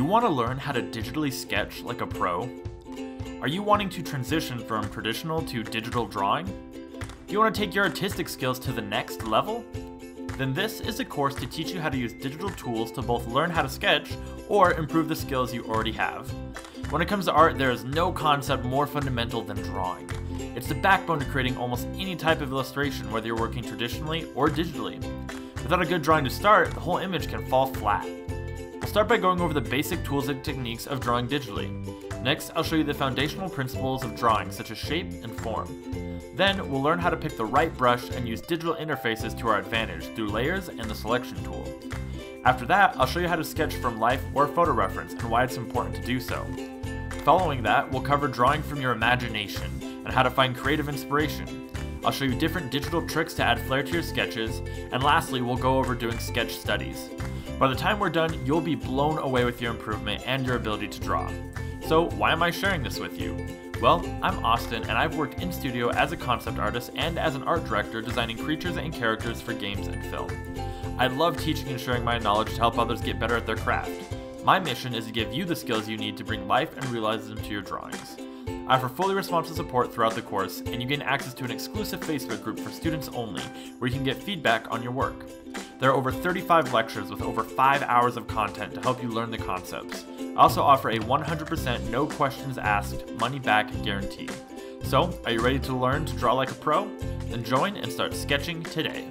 you want to learn how to digitally sketch like a pro? Are you wanting to transition from traditional to digital drawing? Do you want to take your artistic skills to the next level? Then this is a course to teach you how to use digital tools to both learn how to sketch or improve the skills you already have. When it comes to art, there is no concept more fundamental than drawing. It's the backbone to creating almost any type of illustration, whether you're working traditionally or digitally. Without a good drawing to start, the whole image can fall flat. Start by going over the basic tools and techniques of drawing digitally. Next, I'll show you the foundational principles of drawing, such as shape and form. Then, we'll learn how to pick the right brush and use digital interfaces to our advantage through layers and the selection tool. After that, I'll show you how to sketch from life or photo reference and why it's important to do so. Following that, we'll cover drawing from your imagination and how to find creative inspiration. I'll show you different digital tricks to add flair to your sketches, and lastly, we'll go over doing sketch studies. By the time we're done, you'll be blown away with your improvement and your ability to draw. So, why am I sharing this with you? Well, I'm Austin, and I've worked in studio as a concept artist and as an art director designing creatures and characters for games and film. I love teaching and sharing my knowledge to help others get better at their craft. My mission is to give you the skills you need to bring life and realize them to your drawings. I offer fully responsive support throughout the course, and you gain access to an exclusive Facebook group for students only, where you can get feedback on your work. There are over 35 lectures with over 5 hours of content to help you learn the concepts. I also offer a 100% no questions asked, money back guarantee. So, are you ready to learn to draw like a pro? Then join and start sketching today.